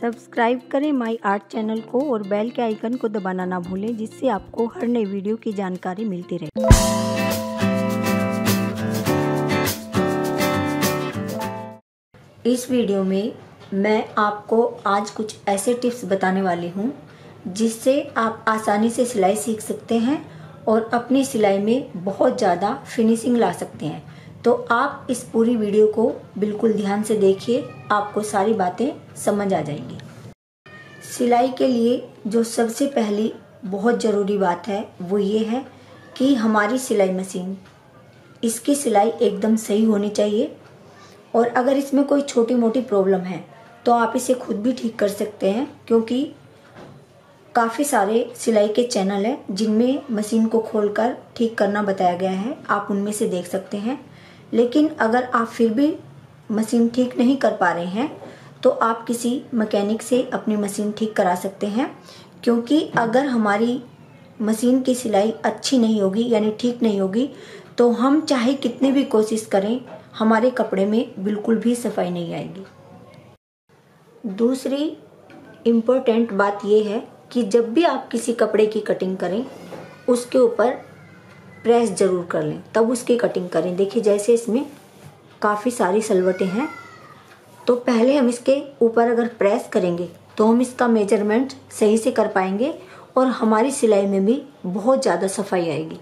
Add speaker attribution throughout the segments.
Speaker 1: Subscribe करें my art channel को और बेल के आइकन को दबाना ना भूलें, जिससे आपको हर नई वीडियो की जानकारी मिलती रहे। इस वीडियो में मैं आपको आज कुछ ऐसे टिप्स बताने वाली हूँ, जिससे आप आसानी से सिलाई सीख सकते हैं और अपनी सिलाई में बहुत ज़्यादा फिनिशिंग ला सकते हैं। तो आप इस पूरी वीडियो को बिल्कुल ध्यान से देखिए, आपको सारी बातें समझ आ जाएँगी। सिलाई के लिए जो सबसे पहली बहुत ज़रूरी बात है, वो ये है कि हमारी सिलाई मशीन, इसकी सिलाई एकदम सही होनी चाहिए। और अगर इसमें कोई छोटी मोटी प्रॉब्लम है तो आप इसे खुद भी ठीक कर सकते हैं, क्योंकि काफ़ी सारे सिलाई के चैनल हैं, जिनमें मशीन को खोलकर ठीक करना बताया गया है। आप उनमें से देख सकते हैं। लेकिन अगर आप फिर भी मशीन ठीक नहीं कर पा रहे हैं तो आप किसी मैकेनिक से अपनी मशीन ठीक करा सकते हैं, क्योंकि अगर हमारी मशीन की सिलाई अच्छी नहीं होगी, यानी ठीक नहीं होगी तो हम चाहे कितनी भी कोशिश करें, हमारे कपड़े में बिल्कुल भी सफ़ाई नहीं आएगी। दूसरी इम्पोर्टेंट बात यह है कि जब भी आप किसी कपड़े की कटिंग करें, उसके ऊपर प्रेस ज़रूर कर लें, तब उसकी कटिंग करें। देखिए, जैसे इसमें काफ़ी सारी सलवटें हैं तो पहले हम इसके ऊपर अगर प्रेस करेंगे तो हम इसका मेज़रमेंट सही से कर पाएँगे और हमारी सिलाई में भी बहुत ज़्यादा सफ़ाई आएगी।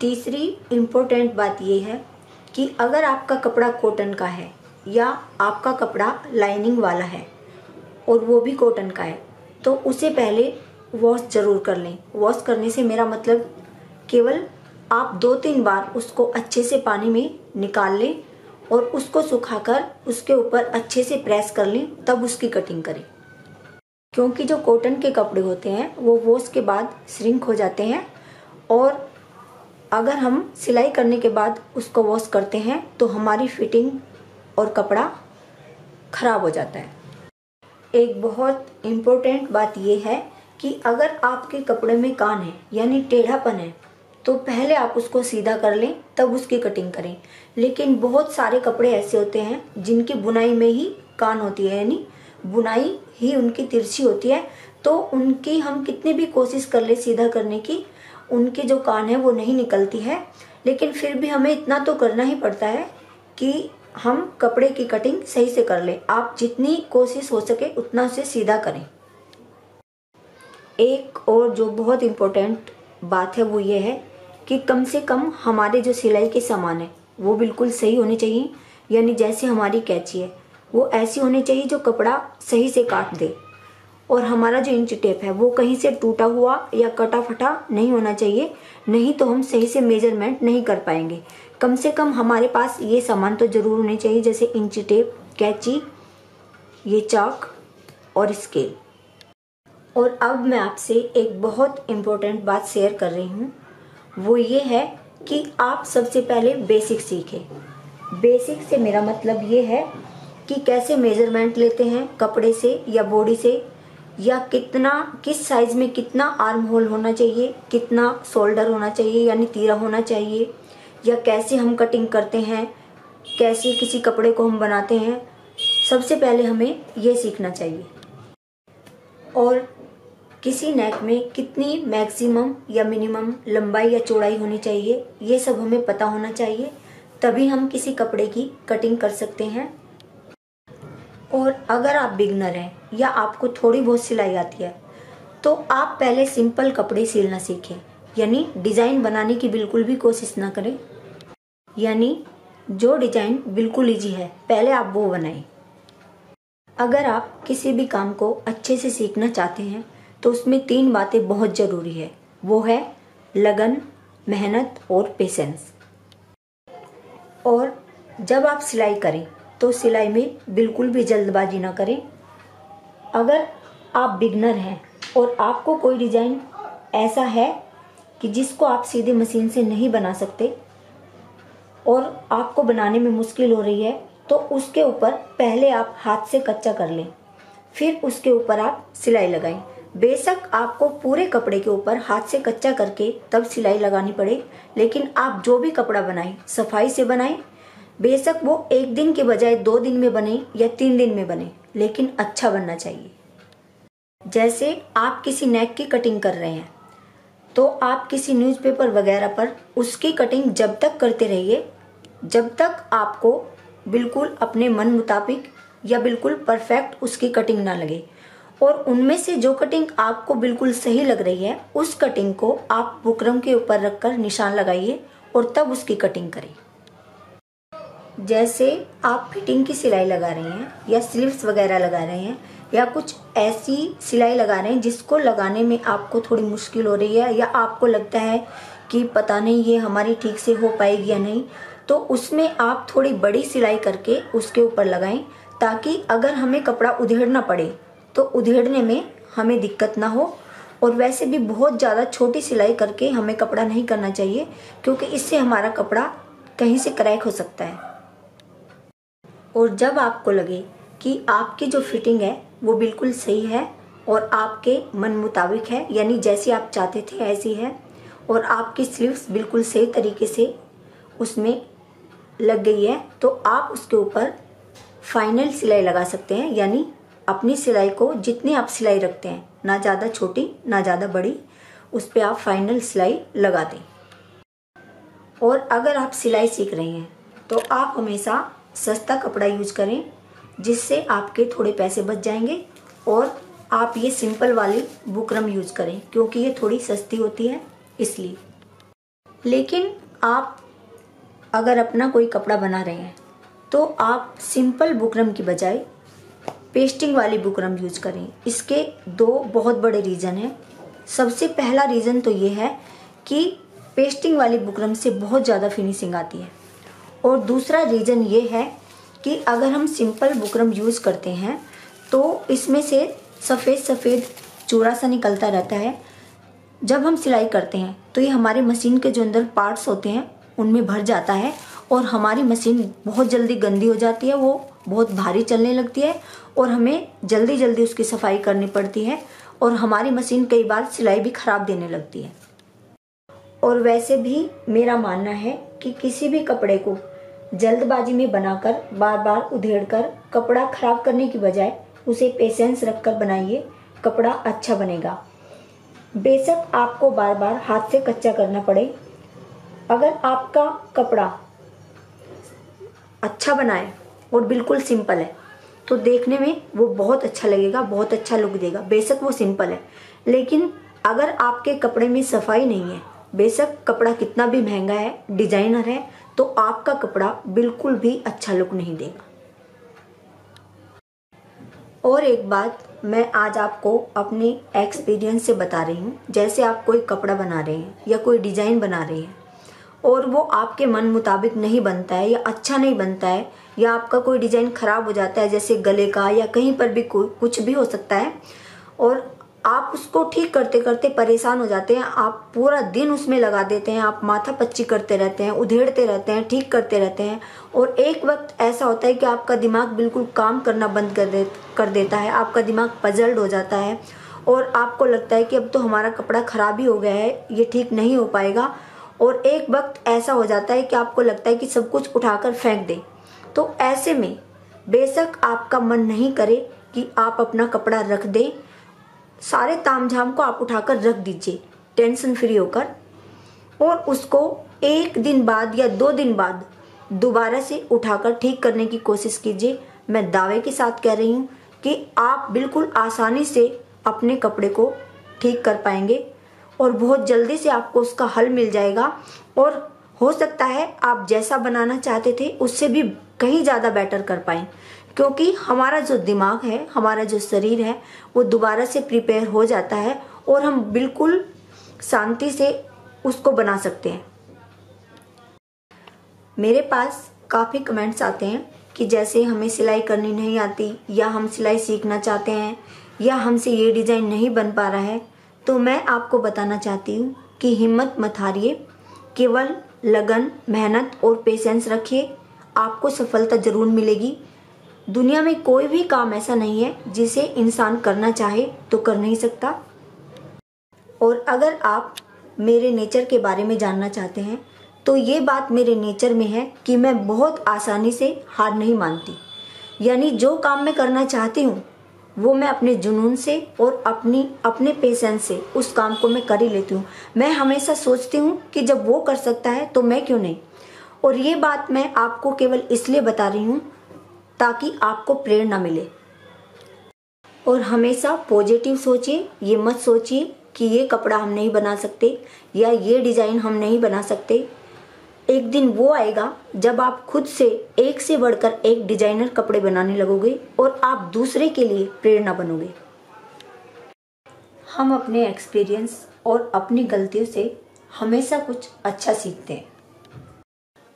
Speaker 1: तीसरी इम्पोर्टेंट बात यह है कि अगर आपका कपड़ा कॉटन का है या आपका कपड़ा लाइनिंग वाला है और वो भी कॉटन का है तो उसे पहले वॉश ज़रूर कर लें। वॉश करने से मेरा मतलब केवल आप दो तीन बार उसको अच्छे से पानी में निकाल लें और उसको सुखाकर उसके ऊपर अच्छे से प्रेस कर लें, तब उसकी कटिंग करें। क्योंकि जो कॉटन के कपड़े होते हैं, वो वॉश के बाद श्रिंक हो जाते हैं और अगर हम सिलाई करने के बाद उसको वॉश करते हैं तो हमारी फिटिंग और कपड़ा खराब हो जाता है। एक बहुत इम्पोर्टेंट बात यह है कि अगर आपके कपड़े में कान है, यानी टेढ़ापन है तो पहले आप उसको सीधा कर लें, तब उसकी कटिंग करें। लेकिन बहुत सारे कपड़े ऐसे होते हैं, जिनकी बुनाई में ही कान होती है, यानी बुनाई ही उनकी तिरछी होती है। तो उनकी हम कितनी भी कोशिश कर ले सीधा करने की, उनके जो कान है वो नहीं निकलती है। लेकिन फिर भी हमें इतना तो करना ही पड़ता है कि हम कपड़े की कटिंग सही से कर लें। आप जितनी कोशिश हो सके उतना उसे सीधा करें। एक और जो बहुत इम्पोर्टेंट बात है वो ये है कि कम से कम हमारे जो सिलाई के सामान है, वो बिल्कुल सही होने चाहिए, यानी जैसे हमारी कैची है, वो ऐसी होनी चाहिए जो कपड़ा सही से काट दे। और हमारा जो इंच टेप है, वो कहीं से टूटा हुआ या कटा फटा नहीं होना चाहिए, नहीं तो हम सही से मेज़रमेंट नहीं कर पाएँगे। कम से कम हमारे पास ये सामान तो ज़रूर होने चाहिए, जैसे इंच टेप, कैची, ये चाक और स्केल और अब मैं आपसे एक बहुत इम्पोर्टेंट बात शेयर कर रही हूँ। वो ये है कि आप सबसे पहले बेसिक सीखें। बेसिक से मेरा मतलब ये है कि कैसे मेज़रमेंट लेते हैं, कपड़े से या बॉडी से, या कितना, किस साइज़ में कितना आर्म होल होना चाहिए, कितना शोल्डर होना चाहिए, यानी तीरा होना चाहिए, या कैसे हम कटिंग करते हैं, कैसे किसी कपड़े को हम बनाते हैं, सबसे पहले हमें ये सीखना चाहिए। और किसी नेक में कितनी मैक्सिमम या मिनिमम लंबाई या चौड़ाई होनी चाहिए, ये सब हमें पता होना चाहिए, तभी हम किसी कपड़े की कटिंग कर सकते हैं। और अगर आप बिगनर हैं या आपको थोड़ी बहुत सिलाई आती है तो आप पहले सिंपल कपड़े सिलना सीखें। यानी डिज़ाइन बनाने की बिल्कुल भी कोशिश ना करें। यानी जो डिज़ाइन बिल्कुल ईजी है, पहले आप वो बनाएँ। अगर आप किसी भी काम को अच्छे से सीखना चाहते हैं तो उसमें तीन बातें बहुत ज़रूरी है। वो है लगन, मेहनत और पेशेंस और जब आप सिलाई करें तो सिलाई में बिल्कुल भी जल्दबाजी ना करें। अगर आप बिगनर हैं और आपको कोई डिज़ाइन ऐसा है कि जिसको आप सीधे मशीन से नहीं बना सकते और आपको बनाने में मुश्किल हो रही है तो उसके ऊपर पहले आप हाथ से कच्चा कर लें। फिर उसके ऊपर आप सिलाई लगाएँ। बेशक आपको पूरे कपड़े के ऊपर हाथ से कच्चा करके तब सिलाई लगानी पड़े, लेकिन आप जो भी कपड़ा बनाएँ, सफ़ाई से बनाएँ, बेशक वो एक दिन के बजाय दो दिन में बने या तीन दिन में बने, लेकिन अच्छा बनना चाहिए। जैसे आप किसी नेक की कटिंग कर रहे हैं तो आप किसी न्यूज़पेपर वगैरह पर उसकी कटिंग जब तक करते रहिए, जब तक आपको बिल्कुल अपने मन मुताबिक या बिल्कुल परफेक्ट उसकी कटिंग ना लगे। और उनमें से जो कटिंग आपको बिल्कुल सही लग रही है, उस कटिंग को आप बुकरम के ऊपर रखकर निशान लगाइए और तब उसकी कटिंग करें। जैसे आप फिटिंग की सिलाई लगा रहे हैं या स्लीव्स वगैरह लगा रहे हैं या कुछ ऐसी सिलाई लगा रहे हैं जिसको लगाने में आपको थोड़ी मुश्किल हो रही है या आपको लगता है कि पता नहीं ये हमारी ठीक से हो पाएगी या नहीं तो उसमें आप थोड़ी बड़ी सिलाई करके उसके ऊपर लगाएँ ताकि अगर हमें कपड़ा उधेड़ना पड़े तो उधेड़ने में हमें दिक्कत ना हो और वैसे भी बहुत ज़्यादा छोटी सिलाई करके हमें कपड़ा नहीं करना चाहिए, क्योंकि इससे हमारा कपड़ा कहीं से क्रैक हो सकता है। और जब आपको लगे कि आपकी जो फिटिंग है वो बिल्कुल सही है और आपके मन मुताबिक है, यानी जैसी आप चाहते थे ऐसी है, और आपकी स्लीव्स बिल्कुल सही तरीके से उसमें लग गई है तो आप उसके ऊपर फाइनल सिलाई लगा सकते हैं, यानी अपनी सिलाई को जितनी आप सिलाई रखते हैं, ना ज़्यादा छोटी, ना ज़्यादा बड़ी, उस पर आप फाइनल सिलाई लगा दें। और अगर आप सिलाई सीख रहे हैं तो आप हमेशा सस्ता कपड़ा यूज़ करें, जिससे आपके थोड़े पैसे बच जाएँगे और आप ये सिंपल वाली बुकरम यूज़ करें, क्योंकि ये थोड़ी सस्ती होती है, इसलिए। लेकिन आप अगर अपना कोई कपड़ा बना रहे हैं तो आप सिंपल बुकरम की बजाय पेस्टिंग वाली बुकरम यूज़ करें। इसके दो बहुत बड़े रीज़न हैं। सबसे पहला रीज़न तो ये है कि पेस्टिंग वाली बुकरम से बहुत ज़्यादा फिनिशिंग आती है। और दूसरा रीज़न ये है कि अगर हम सिंपल बुकरम यूज़ करते हैं तो इसमें से सफ़ेद सफ़ेद चूड़ा सा निकलता रहता है। जब हम सिलाई करते हैं तो ये हमारे मशीन के जो अंदर पार्ट्स होते हैं, उनमें भर जाता है और हमारी मशीन बहुत जल्दी गंदी हो जाती है, वो बहुत भारी चलने लगती है और हमें जल्दी जल्दी उसकी सफ़ाई करनी पड़ती है और हमारी मशीन कई बार सिलाई भी खराब देने लगती है। और वैसे भी मेरा मानना है कि किसी भी कपड़े को जल्दबाजी में बनाकर बार बार उधेड़ कर कपड़ा खराब करने की बजाय उसे पेशेंस रखकर बनाइए, कपड़ा अच्छा बनेगा। बेशक आपको बार बार हाथ से कच्चा करना पड़े। अगर आपका कपड़ा अच्छा बनाए और बिल्कुल सिंपल है। तो देखने में वो बहुत अच्छा लगेगा, बहुत अच्छा लुक देगा। बेशक वो सिंपल है, लेकिन अगर आपके कपड़े में सफ़ाई नहीं है, बेशक कपड़ा कितना भी महँगा है, डिज़ाइनर है तो आपका कपड़ा बिल्कुल भी अच्छा लुक नहीं देगा। और एक बात मैं आज आपको अपने एक्सपीरियंस से बता रही हूँ। जैसे आप कोई कपड़ा बना रहे हैं या कोई डिज़ाइन बना रहे हैं, और वो आपके मन मुताबिक नहीं बनता है या अच्छा नहीं बनता है या आपका कोई डिज़ाइन खराब हो जाता है, जैसे गले का या कहीं पर भी कोई कुछ भी हो सकता है, और आप उसको ठीक करते करते परेशान हो जाते हैं, आप पूरा दिन उसमें लगा देते हैं, आप माथा पच्ची करते रहते हैं, उधेड़ते रहते हैं, ठीक करते रहते हैं, और एक वक्त ऐसा होता है कि आपका दिमाग बिल्कुल काम करना बंद कर दे, कर देता है, आपका दिमाग पजल्ड हो जाता है, और आपको लगता है कि अब तो हमारा कपड़ा खराब ही हो गया है, ये ठीक नहीं हो पाएगा, और एक वक्त ऐसा हो जाता है कि आपको लगता है कि सब कुछ उठाकर फेंक दे। तो ऐसे में बेशक आपका मन नहीं करे कि आप अपना कपड़ा रख दें। सारे तामझाम को आप उठाकर रख दीजिए, टेंशन फ्री होकर। और उसको एक दिन बाद या दो दिन बाद दोबारा से उठाकर ठीक करने की कोशिश कीजिए। मैं दावे के साथ कह रही हूँ कि आप बिल्कुल आसानी से अपने कपड़े को ठीक कर पाएँगे और बहुत जल्दी से आपको उसका हल मिल जाएगा। और हो सकता है आप जैसा बनाना चाहते थे, उससे भी कहीं ज़्यादा बेटर कर पाए। क्योंकि हमारा जो दिमाग है, हमारा जो शरीर है, वो दोबारा से प्रिपेयर हो जाता है और हम बिल्कुल शांति से उसको बना सकते हैं। मेरे पास काफ़ी कमेंट्स आते हैं कि जैसे हमें सिलाई करनी नहीं आती, या हम सिलाई सीखना चाहते हैं, या हमसे ये डिज़ाइन नहीं बन पा रहा है। तो मैं आपको बताना चाहती हूँ कि हिम्मत मत हारिए, केवल लगन, मेहनत और पेशेंस रखिए। आपको सफलता ज़रूर मिलेगी। दुनिया में कोई भी काम ऐसा नहीं है जिसे इंसान करना चाहे तो कर नहीं सकता। और अगर आप मेरे नेचर के बारे में जानना चाहते हैं तो ये बात मेरे नेचर में है कि मैं बहुत आसानी से हार नहीं मानती। यानी जो काम मैं करना चाहती हूँ वो मैं अपने जुनून से और अपनी, अपने पेशेंस से उस काम को मैं कर ही लेती हूँ। मैं हमेशा सोचती हूँ कि जब वो कर सकता है तो मैं क्यों नहीं? और ये बात मैं आपको केवल इसलिए बता रही हूँ ताकि आपको प्रेरणा मिले। और हमेशा पॉजिटिव सोचिए, ये मत सोचिए कि ये कपड़ा हम नहीं बना सकते या ये डिज़ाइन हम नहीं बना सकते। एक दिन वो आएगा जब आप खुद से एक से बढ़कर एक डिज़ाइनर कपड़े बनाने लगोगे और आप दूसरे के लिए प्रेरणा बनोगे। हम अपने एक्सपीरियंस और अपनी गलतियों से हमेशा कुछ अच्छा सीखते हैं।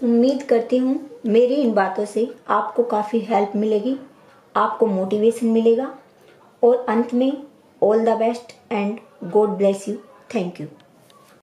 Speaker 1: उम्मीद करती हूँ मेरी इन बातों से आपको काफ़ी हेल्प मिलेगी, आपको मोटिवेशन मिलेगा और अंत में all the best and God bless you thank you